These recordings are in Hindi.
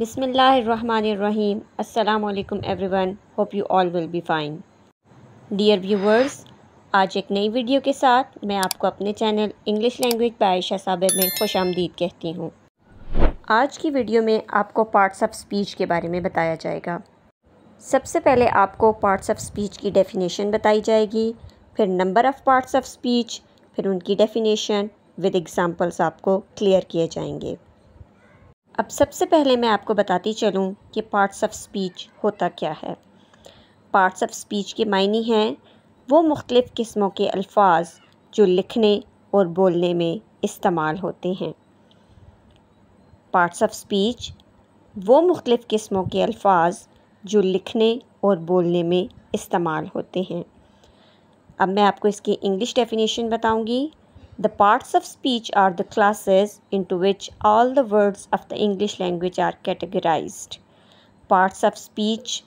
बिसमीम अल्लाम everyone. Hope you all will be fine. Dear viewers आज एक नई वीडियो के साथ मैं आपको अपने channel English language by Ayesha Sabir में खुश आमदीद कहती हूँ। आज की वीडियो में आपको पार्ट्स ऑफ़ स्पीच के बारे में बताया जाएगा। सबसे पहले आपको पार्ट्स ऑफ़ स्पीच की डेफिनेशन बताई जाएगी, फिर number of parts of speech, फिर उनकी डेफिनेशन, विद एग्ज़ाम्पल्स आपको क्लियर किए जाएँगे। अब सबसे पहले मैं आपको बताती चलूँ कि पार्ट्स ऑफ़ स्पीच होता क्या है। पार्ट्स ऑफ़ स्पीच के मायने हैं वो मुख्तलिफ़ किस्मों के अल्फाज जो लिखने और बोलने में इस्तेमाल होते हैं। पार्ट्स ऑफ़ स्पीच वो मुख्तलिफ़ किस्मों के अल्फाज जो लिखने और बोलने में इस्तेमाल होते हैं। अब मैं आपको इसकी इंग्लिश डेफिनेशन बताऊँगी। The parts of speech are the classes into which all the words of the English language are categorised parts of speech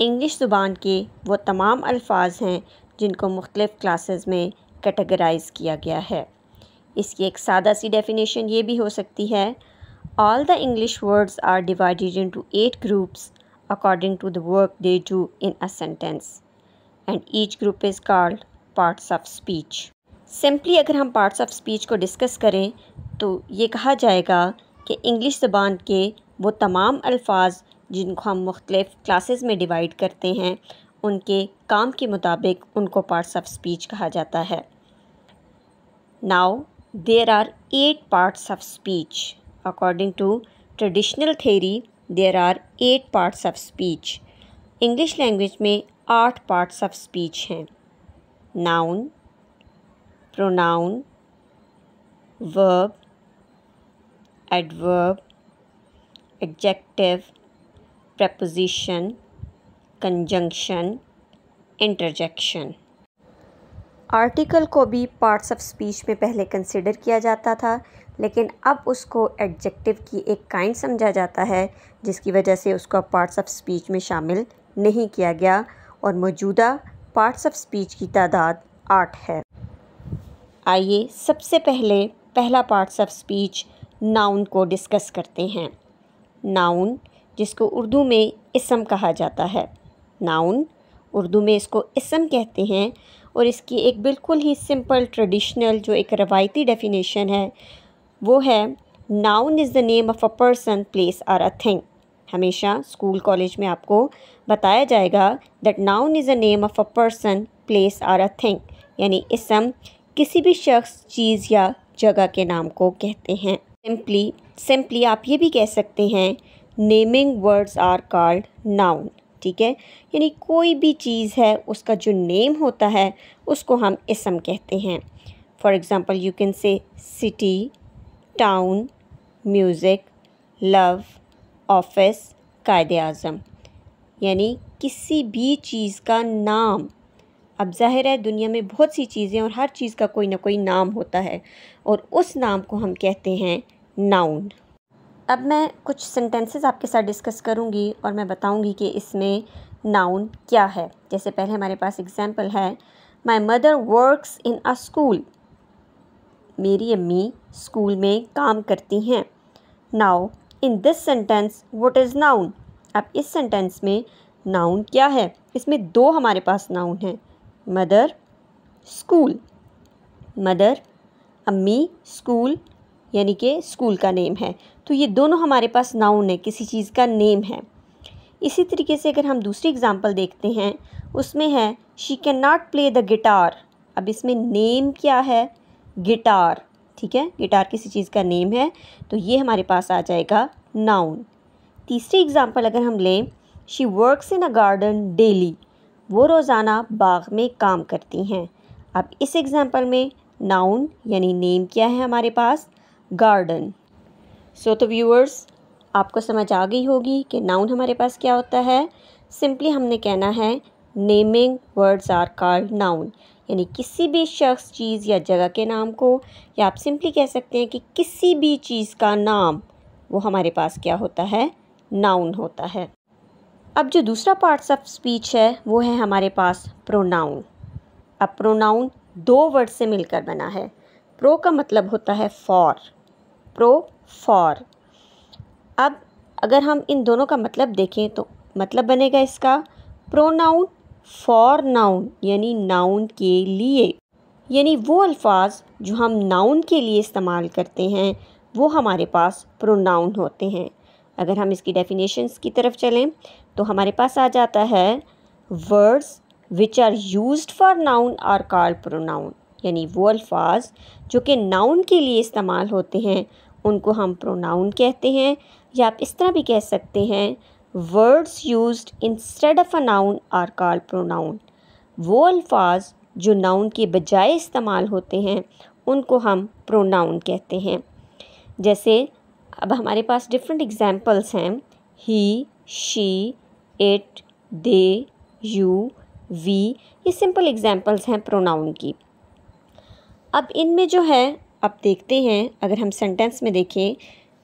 English ज़ुबान के वो तमाम अल्फाज हैं जिनको मुख्तलिफ़ क्लासेस में कैटेगराइज़ किया गया है। इसकी एक सादा सी डेफिनेशन ये भी हो सकती है। All the English words are divided into eight groups according to the work they do in a sentence and each group is called parts of speech simply अगर हम पार्ट्स ऑफ़ स्पीच को डिस्कस करें तो ये कहा जाएगा कि इंग्लिश ज़बान के वो तमाम अल्फाज जिनको हम मुख्तलिफ़ क्लासेस में डिवाइड करते हैं, उनके काम के मुताबिक उनको पार्ट्स ऑफ़ स्पीच कहा जाता है। Now there are eight parts of speech according to traditional theory there are eight parts of speech English language में आठ पार्ट्स ऑफ़ स्पीच हैं. Noun pronoun verb adverb adjective preposition, conjunction, interjection. Article को भी पार्ट्स ऑफ़ स्पीच में पहले कंसिडर किया जाता था, लेकिन अब उसको एडजेक्टिव की एक काइंड समझा जाता है, जिसकी वजह से उसको पार्ट्स ऑफ़ स्पीच में शामिल नहीं किया गया, और मौजूदा पार्ट्स ऑफ़ स्पीच की तादाद आठ है। आइए सबसे पहले पहला पार्ट्स ऑफ़ स्पीच नाउन को डिस्कस करते हैं। नाउन जिसको उर्दू में इसम कहा जाता है। नाउन उर्दू में इसको इसम कहते हैं और इसकी एक बिल्कुल ही सिंपल ट्रेडिशनल जो एक रवायती डेफिनेशन है, वो है noun is the name of a person place or a thing हमेशा स्कूल कॉलेज में आपको बताया जाएगा that noun is a name of a person place or a thing यानी इसम किसी भी शख्स, चीज़ या जगह के नाम को कहते हैं। सिंपली सिंपली आप ये भी कह सकते हैं naming words are called noun ठीक है? यानी कोई भी चीज़ है, उसका जो नेम होता है, उसको हम इसम कहते हैं। For example you can say city town music love office Quaid Azam यानी किसी भी चीज़ का नाम अब ज़ाहिर है दुनिया में बहुत सी चीज़ें और हर चीज़ का कोई ना कोई नाम होता है और उस नाम को हम कहते हैं नाउन अब मैं कुछ सेंटेंसेस आपके साथ डिस्कस करूँगी और मैं बताऊँगी कि इसमें नाउन क्या है। जैसे पहले हमारे पास एग्ज़ाम्पल है my mother works in a school मेरी अम्मी स्कूल में काम करती हैं। Now in this sentence what is noun अब इस सेंटेंस में नाउन क्या है? इसमें दो हमारे पास नाउन हैं। मदर स्कूल मदर अम्मी स्कूल यानी कि स्कूल का नेम है। तो ये दोनों हमारे पास नाउन है, किसी चीज़ का नेम है। इसी तरीके से अगर हम दूसरी एग्ज़ाम्पल देखते हैं, उसमें है she can not play the guitar अब इसमें नेम क्या है? गिटार ठीक है? गिटार किसी चीज़ का नेम है तो ये हमारे पास आ जाएगा नाउन तीसरी एग्ज़ाम्पल अगर हम लें she works in a garden daily वो रोज़ाना बाग में काम करती हैं। अब इस एग्ज़ाम्पल में नाउन यानी नेम क्या है हमारे पास? गार्डन। सो तो व्यूअर्स आपको समझ आ गई होगी कि नाउन हमारे पास क्या होता है। सिंपली हमने कहना है naming words are called noun यानी किसी भी शख्स, चीज़ या जगह के नाम को, या आप सिंपली कह सकते हैं कि किसी भी चीज़ का नाम, वो हमारे पास क्या होता है? नाउन होता है। अब जो दूसरा पार्ट्स ऑफ़ स्पीच है, वो है हमारे पास प्रोनाउन अब प्रोनाउन दो वर्ड से मिलकर बना है. प्रो का मतलब होता है फॉर प्रो फॉर अब अगर हम इन दोनों का मतलब देखें तो मतलब बनेगा इसका प्रोनाउन फॉर नाउन यानी नाउन के लिए. यानी वो अल्फाज जो हम नाउन के लिए इस्तेमाल करते हैं, वो हमारे पास प्रोनाउन होते हैं. अगर हम इसकी डेफिनेशंस की तरफ़ चलें तो हमारे पास आ जाता है words which are use for noun are called pronoun यानी वो अल्फाज जो कि नाउन के लिए इस्तेमाल होते हैं, उनको हम प्रोनाउन कहते हैं, या आप इस तरह भी कह सकते हैं words used instead of a noun are called pronoun वो अल्फाज जो नाउन के बजाय इस्तेमाल होते हैं, उनको हम प्रोनाउन कहते हैं। जैसे अब हमारे पास डिफरेंट एग्जांपल्स हैं. He she it they you we ये सिंपल एग्जांपल्स हैं प्रोनाउन की. अब इनमें जो है अब देखते हैं, अगर हम सेंटेंस में देखें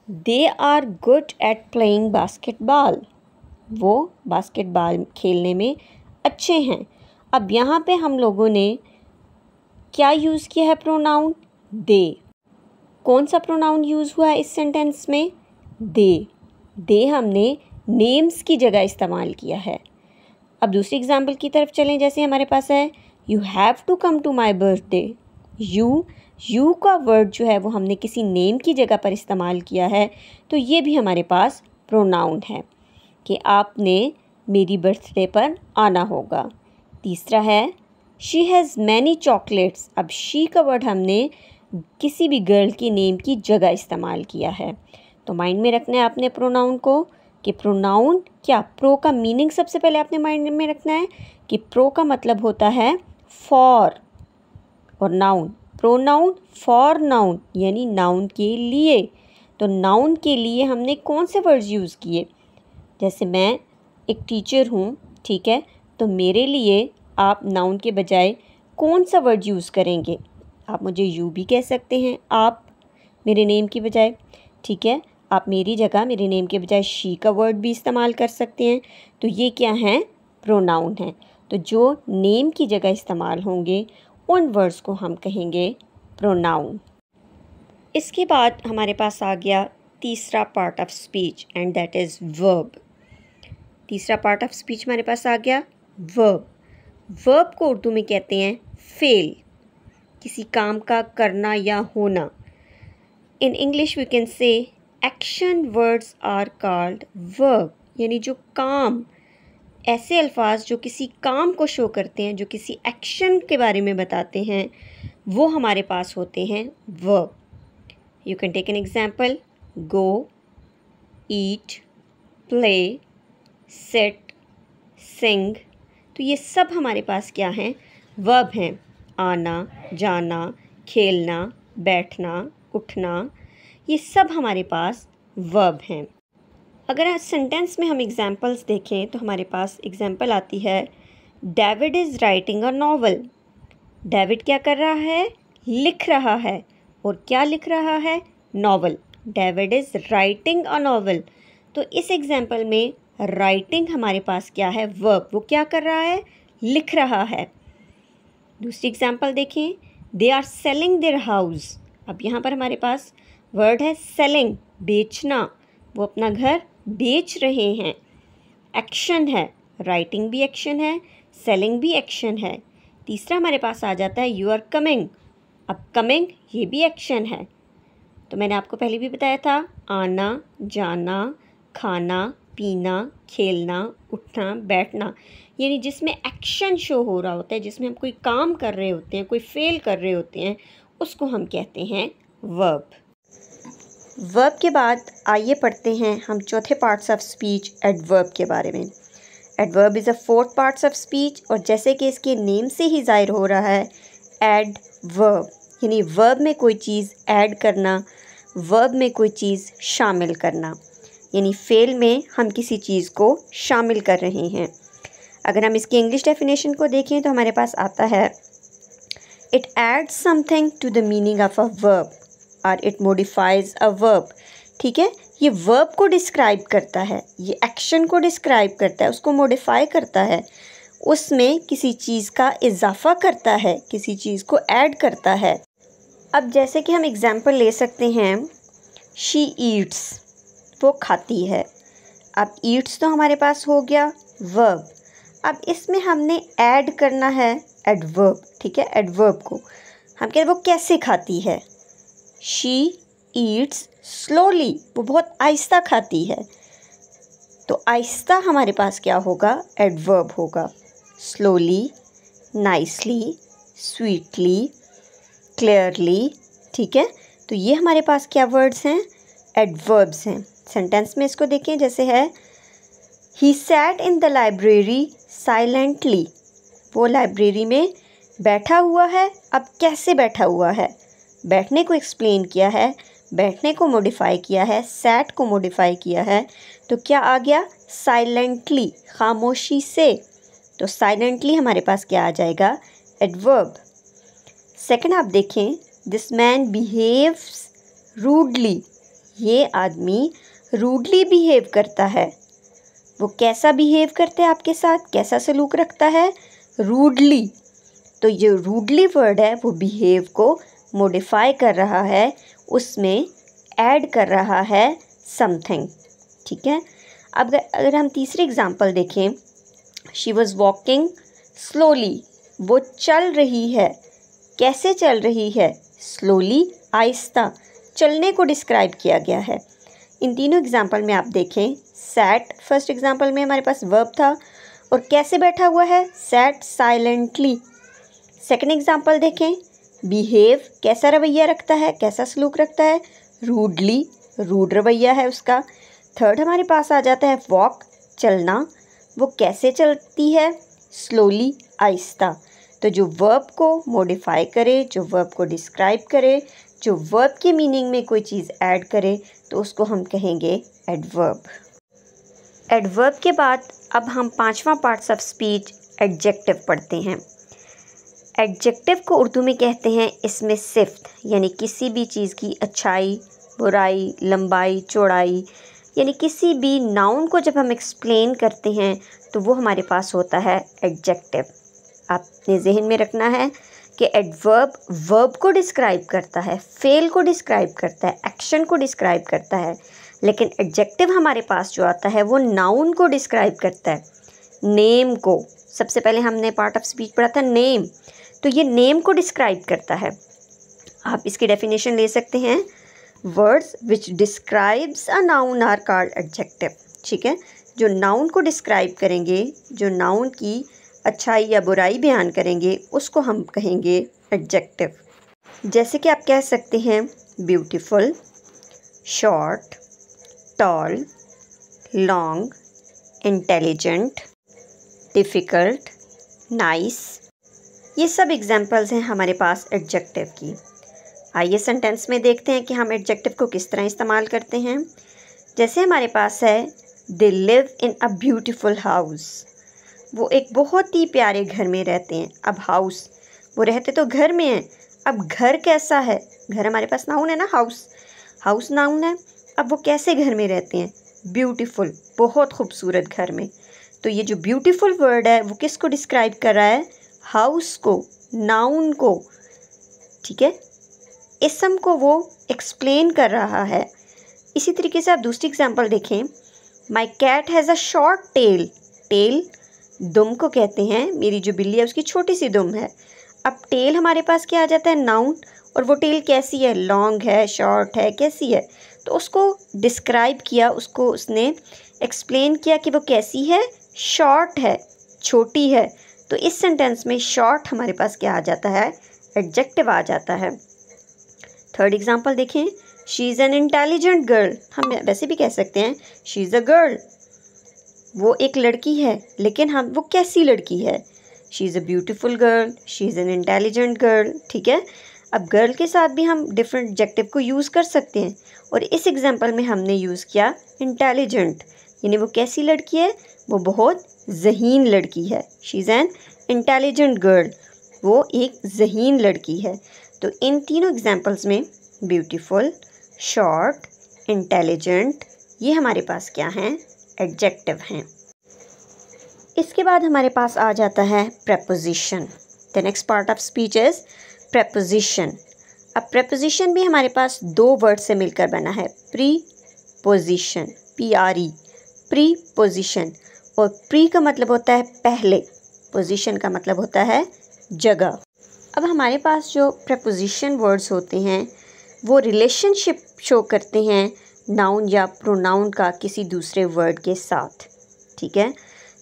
they are good at playing basketball वो बास्केटबॉल खेलने में अच्छे हैं. अब यहाँ पे हम लोगों ने क्या यूज़ किया है प्रोनाउन दे कौन सा प्रोनाउन यूज़ हुआ है इस सेंटेंस में? दे। दे हमने नेम्स की जगह इस्तेमाल किया है। अब दूसरी एग्जांपल की तरफ़ चलें, जैसे हमारे पास है you have to come to my birthday you you का वर्ड जो है वो हमने किसी नेम की जगह पर इस्तेमाल किया है तो ये भी हमारे पास प्रोनाउन है कि आपने मेरी बर्थडे पर आना होगा। तीसरा है शी हैज़ मैनी चॉकलेट्स अब शी का वर्ड हमने किसी भी गर्ल की नेम की जगह इस्तेमाल किया है। तो माइंड में रखना है आपने प्रोनाउन को कि प्रोनाउन क्या? प्रो का मीनिंग सबसे पहले आपने माइंड में रखना है कि प्रो का मतलब होता है फॉर और नाउन प्रोनाउन फॉर नाउन यानी नाउन के लिए। तो नाउन के लिए हमने कौन से वर्ड्स यूज़ किए? जैसे मैं एक टीचर हूँ, ठीक है? तो मेरे लिए आप नाउन के बजाय कौन सा वर्ड यूज़ करेंगे? आप मुझे यू भी कह सकते हैं। आप मेरे नेम की बजाय, ठीक है? आप मेरी जगह मेरे नेम के बजाय शी का वर्ड भी इस्तेमाल कर सकते हैं। तो ये क्या हैं? प्रोनाउन हैं। तो जो नेम की जगह इस्तेमाल होंगे, उन वर्ड्स को हम कहेंगे प्रोनाउन इसके बाद हमारे पास आ गया तीसरा part of speech and that is verb तीसरा पार्ट ऑफ़ स्पीच हमारे पास आ गया वर्ब वर्ब को उर्दू में कहते हैं फेल किसी काम का करना या होना। In English we can say action words are called verb यानी जो काम, ऐसे अल्फाज जो किसी काम को शो करते हैं, जो किसी एक्शन के बारे में बताते हैं, वो हमारे पास होते हैं verb you can take an example go eat play set sing तो ये सब हमारे पास क्या हैं? वर्ब हैं। आना, जाना, खेलना, बैठना, उठना, ये सब हमारे पास वर्ब हैं। अगर सेंटेंस में हम एग्ज़ाम्पल्स देखें तो हमारे पास एग्ज़ाम्पल आती है David is writing a novel David क्या कर रहा है? लिख रहा है। और क्या लिख रहा है? Novel David is writing a novel तो इस एग्ज़ाम्पल में राइटिंग हमारे पास क्या है? वर्ब वो क्या कर रहा है? लिख रहा है। दूसरी एग्ज़ाम्पल देखें। They are selling their house अब यहाँ पर हमारे पास वर्ड है सेलिंग बेचना। वो अपना घर बेच रहे हैं। एक्शन है। राइटिंग भी एक्शन है। सेलिंग भी एक्शन है। तीसरा हमारे पास आ जाता है यू आर कमिंग अब कमिंग ये भी एक्शन है। तो मैंने आपको पहले भी बताया था, आना, जाना, खाना, पीना, खेलना, उठना, बैठना। यानी जिसमें एक्शन शो हो रहा होता है, जिसमें हम कोई काम कर रहे होते हैं, कोई फेल कर रहे होते हैं, उसको हम कहते हैं वर्ब वर्ब के बाद आइए पढ़ते हैं हम चौथे पार्ट्स ऑफ़ स्पीच एडवर्ब के बारे में. Adverb is a fourth parts of speech और जैसे कि इसके नेम से ही ज़ाहिर हो रहा है एड वर्ब यानी वर्ब में कोई चीज़ ऐड करना वर्ब में कोई चीज़ शामिल करना. यानी फेल में हम किसी चीज़ को शामिल कर रहे हैं. अगर हम इसकी इंग्लिश डेफिनेशन को देखें तो हमारे पास आता है it adds something to the meaning of a verb और इट मोडिफाइज अ वर्ब ठीक है? ये वर्ब को डिस्क्राइब करता है, ये एक्शन को डिस्क्राइब करता है, उसको मोडिफाई करता है, उसमें किसी चीज़ का इजाफा करता है, किसी चीज़ को ऐड करता है। अब जैसे कि हम एग्ज़ाम्पल ले सकते हैं शी ईट्स वो खाती है। अब ईट्स तो हमारे पास हो गया वर्ब अब इसमें हमने ऐड करना है एडवर्ब ठीक है? एडवर्ब को। हम कह रहे वो कैसे खाती है? शी ईट्स स्लोली वो बहुत आहिस्ता खाती है। तो आहिस्ता हमारे पास क्या होगा? एडवर्ब होगा। स्लोली नाइसली स्वीटली क्लियरली ठीक है? तो ये हमारे पास क्या वर्ड्स हैं? एडवर्ब्स हैं। सेंटेंस में इसको देखें, जैसे है he sat in the library silently. वो लाइब्रेरी में बैठा हुआ है। अब कैसे बैठा हुआ है? बैठने को एक्सप्लेन किया है। बैठने को मॉडिफाई किया है। सैट को मॉडिफाई किया है। तो क्या आ गया? साइलेंटली, खामोशी से। तो साइलेंटली हमारे पास क्या आ जाएगा? एडवर्ब सेकंड आप देखें दिस मैन बिहेव्स रूडली ये आदमी रूडली बिहेव करता है। वो कैसा बिहेव करते हैं आपके साथ? कैसा सलूक रखता है? रूडली तो ये रूडली वर्ड है, वो बिहेव को मोडिफाई कर रहा है, उसमें ऐड कर रहा है समथिंग ठीक है? अब अगर हम तीसरी एग्ज़ाम्पल देखें शी वॉज़ वॉकिंग स्लोली वो चल रही है. कैसे चल रही है? स्लोली आहिस्ता. चलने को डिस्क्राइब किया गया है. इन तीनों एग्ज़ाम्पल में आप देखें सैट फ़र्स्ट एग्ज़ाम्पल में हमारे पास वर्ब था और कैसे बैठा हुआ है? सैट साइलेंटली सेकेंड एग्ज़ाम्पल देखें बिहेव कैसा रवैया रखता है? कैसा सलूक रखता है? रूडली रूड रवैया है उसका. थर्ड हमारे पास आ जाता है वॉक चलना. वो कैसे चलती है? स्लोली आहिस्ता. तो जो वर्ब को मॉडिफाई करे, जो वर्ब को डिस्क्राइब करे जो वर्ब के मीनिंग में कोई चीज़ ऐड करे तो उसको हम कहेंगे एडवर्ब एडवर्ब के बाद अब हम पांचवा पार्ट्स ऑफ़ स्पीच एडजेक्टिव पढ़ते हैं. एडजेक्टिव को उर्दू में कहते हैं इसमें सिफ्त यानी किसी भी चीज़ की अच्छाई, बुराई, लंबाई, चौड़ाई, यानी किसी भी नाउन को जब हम एक्सप्लेन करते हैं तो वो हमारे पास होता है एडजेक्टिव आपने जहन में रखना है कि एडवर्ब वर्ब को डिस्क्राइब करता है फेल को डिस्क्राइब करता है एक्शन को डिस्क्राइब करता है, लेकिन एडजेक्टिव हमारे पास जो आता है, वो नाउन को डिस्क्राइब करता है नेम को। सबसे पहले हमने पार्ट ऑफ़ स्पीच पढ़ा था नेम तो ये नेम को डिस्क्राइब करता है। आप इसकी डेफिनेशन ले सकते हैं words which describes a noun are called adjective ठीक है? जो नाउन को डिस्क्राइब करेंगे, जो नाउन की अच्छाई या बुराई बयान करेंगे, उसको हम कहेंगे एडजेक्टिव जैसे कि आप कह सकते हैं beautiful short tall long intelligent difficult nice ये सब एग्जांपल्स हैं हमारे पास एडजेक्टिव की. आइए सेंटेंस में देखते हैं कि हम एडजेक्टिव को किस तरह इस्तेमाल करते हैं. जैसे हमारे पास है they live in a beautiful house वो एक बहुत ही प्यारे घर में रहते हैं, अब हाउस वो रहते तो घर में हैं, अब घर कैसा है? घर हमारे पास नाउन है ना हाउस हाउस नाउन है, अब वो कैसे घर में रहते हैं? ब्यूटीफुल बहुत खूबसूरत घर में। तो ये जो ब्यूटीफुल वर्ड है, वो किसको डिस्क्राइब कर रहा है? हाउस को, नाउन को, ठीक है? इसम को वो एक्सप्लेन कर रहा है। इसी तरीके से आप दूसरी एग्जांपल देखें। My cat has a short tail tail दुम को कहते हैं, मेरी जो बिल्ली है उसकी छोटी सी दुम है। अब टेल हमारे पास क्या आ जाता है? नाउन। और वो टेल कैसी है? लॉन्ग है, शॉर्ट है, कैसी है? तो उसको डिस्क्राइब किया, उसको उसने एक्सप्लेन किया कि वो कैसी है? शॉर्ट है, छोटी है। तो इस सेंटेंस में शॉर्ट हमारे पास क्या आ जाता है? एडजेक्टिव आ जाता है। थर्ड एग्जांपल देखें। She is an intelligent girl. हम वैसे भी कह सकते हैं, शी इज़ अ गर्ल। वो एक लड़की है, लेकिन हम वो कैसी लड़की है? She is a beautiful girl she is an intelligent girl ठीक है? अब गर्ल के साथ भी हम डिफरेंट एडजेक्टिव को यूज़ कर सकते हैं, और इस एग्जांपल में हमने यूज़ किया इंटेलिजेंट यानी वो कैसी लड़की है? वो बहुत जहीन लड़की है she is an intelligent girl वो एक जहीन लड़की है। तो इन तीनों एग्जाम्पल्स में ब्यूटीफुल शॉर्ट इंटेलिजेंट ये हमारे पास क्या हैं? एडजेक्टिव हैं। इसके बाद हमारे पास आ जाता है preposition the next part of speech is preposition अब प्रपोजिशन भी हमारे पास दो वर्ड से मिलकर बना है। Pre position P R E pre position और प्री का मतलब होता है पहले। पोजिशन का मतलब होता है जगह। अब हमारे पास जो प्रपोजिशन वर्ड्स होते हैं, वो रिलेशनशिप शो करते हैं नाउन या प्रोनाउन का किसी दूसरे वर्ड के साथ, ठीक है?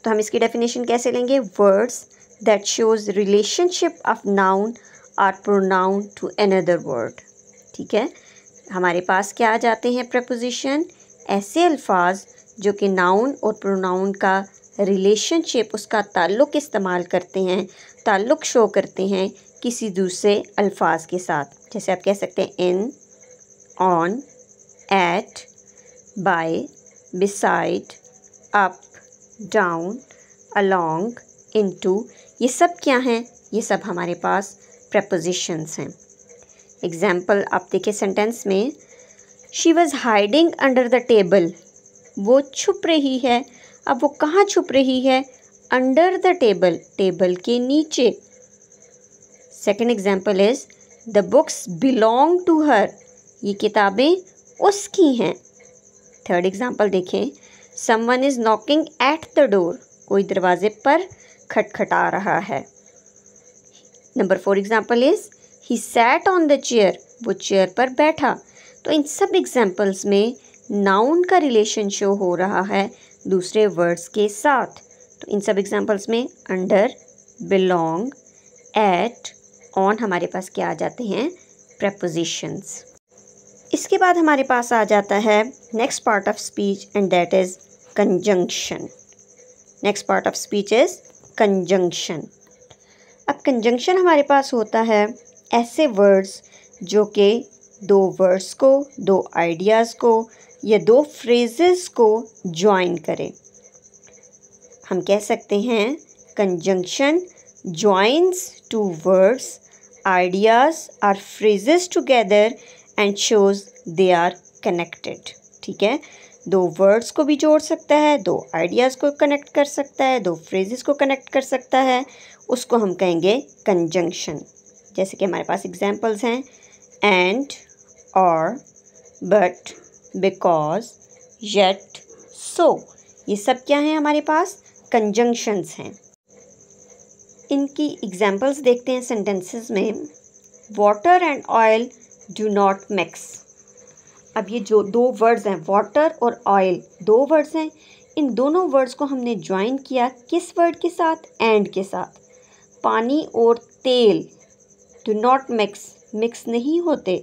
तो हम इसकी डेफिनेशन कैसे लेंगे? Words that shows relationship of noun or pronoun to another word ठीक है? हमारे पास क्या आ जाते हैं प्रपोजिशन ऐसे अल्फाज जो कि नाउन और प्रोनाउन का रिलेशनशिप उसका ताल्लुक़ इस्तेमाल करते हैं, ताल्लुक़ शो करते हैं किसी दूसरे अल्फाज के साथ। जैसे आप कह सकते हैं in on at by beside up down along into ये सब क्या हैं? ये सब हमारे पास प्रपोजिशंस हैं। एग्ज़ाम्पल आप देखिए सेंटेंस में she was hiding under the table वो छुप रही है। अब वो कहाँ छुप रही है? अंडर द टेबल टेबल के नीचे। Second example is the books belong to her ये किताबें उसकी हैं। थर्ड एग्ज़ाम्पल देखें। Someone is knocking at the door कोई दरवाजे पर खटखटा रहा है। Number four example is he sat on the chair वो चेयर पर बैठा। तो इन सब एग्जाम्पल्स में नाउन का रिलेशन शो हो रहा है दूसरे वर्ड्स के साथ। तो इन सब एग्जाम्पल्स में अंडर बिलोंग एट ऑन हमारे पास क्या आ जाते हैं? प्रपोजिशंस इसके बाद हमारे पास आ जाता है next part of speech and that is conjunction next part of speech is conjunction अब कंजंक्शन हमारे पास होता है ऐसे वर्ड्स जो कि दो वर्ड्स को, दो आइडियाज़ को या दो फ्रेजेस को ज्वाइन करें। हम कह सकते हैं conjunction joins two words ideas or phrases together and shows they are connected ठीक है? दो वर्ड्स को भी जोड़ सकता है, दो आइडियाज़ को कनेक्ट कर सकता है, दो फ्रेजेस को कनेक्ट कर सकता है, उसको हम कहेंगे कंजंक्शन जैसे कि हमारे पास एग्जांपल्स हैं एंड और बट बिकॉज़ येट सो ये सब क्या हैं हमारे पास? कंजंक्शंस हैं. इनकी एग्जांपल्स देखते हैं सेंटेंसेस में. Water and oil do not mix अब ये जो दो वर्ड्स हैं वाटर और ऑयल दो वर्ड्स हैं। इन दोनों वर्ड्स को हमने ज्वाइन किया किस वर्ड के साथ? एंड के साथ। पानी और तेल। डू नॉट मिक्स मिक्स नहीं होते।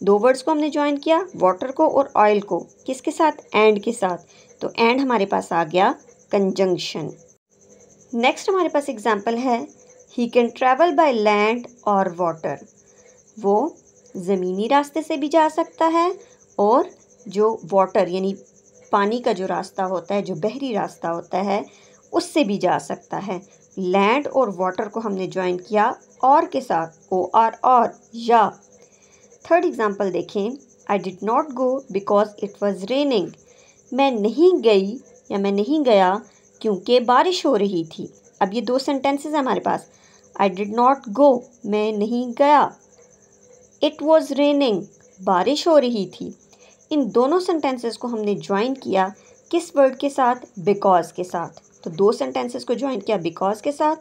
दो वर्ड्स को हमने ज्वाइन किया वाटर को और ऑयल को। किसके साथ? एंड के साथ। तो एंड हमारे पास आ गया कंजंक्शन नेक्स्ट हमारे पास एग्ज़ाम्पल है he can travel by land और वाटर वो ज़मीनी रास्ते से भी जा सकता है और जो वाटर यानी पानी का जो रास्ता होता है, जो बहरी रास्ता होता है, उससे भी जा सकता है। लैंड और वाटर को हमने ज्वाइन किया और के साथ ओ आर और या थर्ड एग्जांपल देखें। I did not go because it was raining मैं नहीं गई या मैं नहीं गया क्योंकि बारिश हो रही थी। अब ये दो सेंटेंसेस हमारे पास। आई डिड नॉट गो मैं नहीं गया। इट वॉज़ रेनिंग बारिश हो रही थी। इन दोनों सेंटेंसेस को हमने ज्वाइन किया किस वर्ड के साथ? बिकॉज़ के साथ। तो दो सेंटेंसेस को ज्वाइन किया बिकॉज़ के साथ।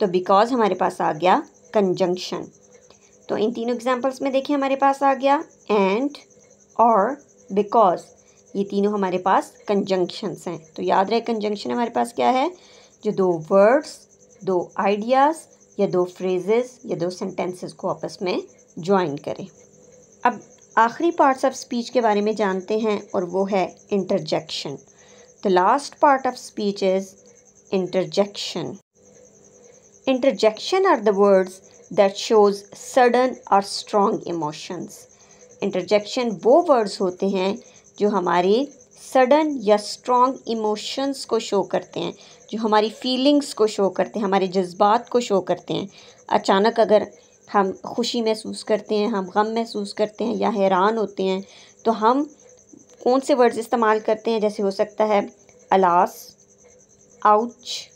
तो बिकॉज़ हमारे पास आ गया कंजंक्शन तो इन तीनों एग्जांपल्स में देखिए हमारे पास आ गया एंड और बिकॉज़ ये तीनों हमारे पास कंजंक्शंस हैं। तो याद रहे कंजंक्शन हमारे पास क्या है? जो दो वर्ड्स दो आइडियाज़ या दो फ्रेजेस या दो सेंटेंसेस को आपस में ज्वाइन करें अब आखिरी पार्ट्स ऑफ़ स्पीच के बारे में जानते हैं और वो है interjection the last part of speech is interjection. Interjection are the words that shows sudden or strong emotions. Interjection वो words होते हैं जो हमारे सडन या स्ट्रॉन्ग इमोशंस को शो करते हैं, जो हमारी फीलिंग्स को शो करते हैं, हमारे जज्बात को शो करते हैं अचानक अगर हम खुशी महसूस करते हैं, हम गम महसूस करते हैं या हैरान होते हैं तो हम कौन से वर्ड्स इस्तेमाल करते हैं? जैसे हो सकता है, अलास, आउच,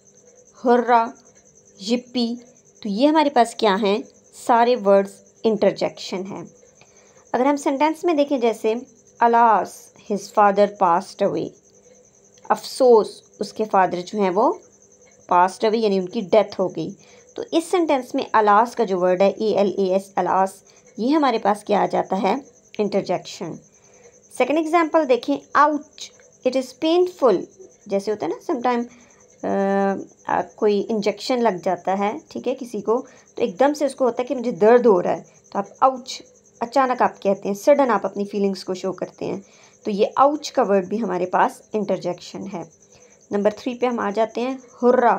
हुर्रा जिप्पी तो ये हमारे पास क्या हैं? सारे वर्ड्स इंटरजेक्शन हैं। अगर हम सेंटेंस में देखें, जैसे, alas his father passed away अफसोस, उसके फादर जो हैं वो पास्ट अवे यानी उनकी डेथ हो गई तो इस सेंटेंस में अलास का जो वर्ड है A L A S alas ये हमारे पास क्या आ जाता है? इंटरजेक्शन सेकेंड एग्ज़ाम्पल देखें आउच इट इज़ पेनफुल जैसे होता है ना समटाइम कोई इंजेक्शन लग जाता है, ठीक है, किसी को तो एकदम से उसको होता है कि मुझे दर्द हो रहा है। तो आप आउच अचानक आप कहते हैं सडन आप अपनी फीलिंग्स को शो करते हैं। तो ये आउच का वर्ड भी हमारे पास इंटरजेक्शन है। नंबर थ्री पे हम आ जाते हैं hurrah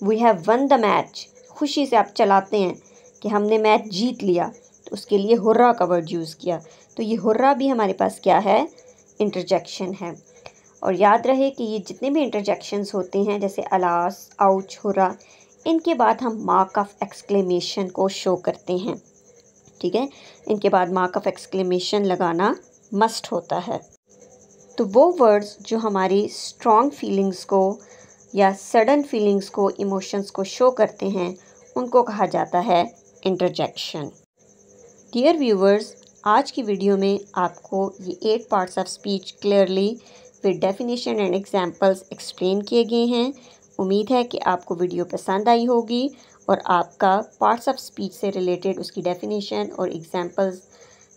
we have won the match खुशी से आप चलाते हैं कि हमने मैच जीत लिया तो उसके लिए हुर्रा का वर्ड यूज़ किया। तो ये हुर्रा भी हमारे पास क्या है? इंटरजेक्शन है। और याद रहे कि ये जितने भी इंटरजेक्शंस होते हैं, जैसे अलास, आउच, हुर्रा, इनके बाद हम मार्क ऑफ़ एक्सक्लेमेशन को शो करते हैं। ठीक है? इनके बाद मार्क ऑफ़ एक्सक्लेमेशन लगाना मस्ट होता है। तो वो वर्ड्स जो हमारी स्ट्रॉन्ग फीलिंग्स को या सडन फीलिंग्स को, इमोशंस को शो करते हैं उनको कहा जाता है इंटरजेक्शन डियर व्यूवर्स आज की वीडियो में आपको ये eight parts of speech clearly with definition and examples explain किए गए हैं। उम्मीद है कि आपको वीडियो पसंद आई होगी और आपका पार्ट्स ऑफ़ स्पीच से रिलेटेड उसकी डेफिनेशन और एग्जांपल्स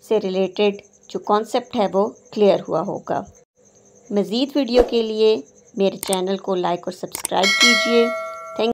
से रिलेटेड जो कॉन्सेप्ट है वो क्लियर हुआ होगा। मज़ीद वीडियो के लिए मेरे चैनल को लाइक और सब्सक्राइब कीजिए।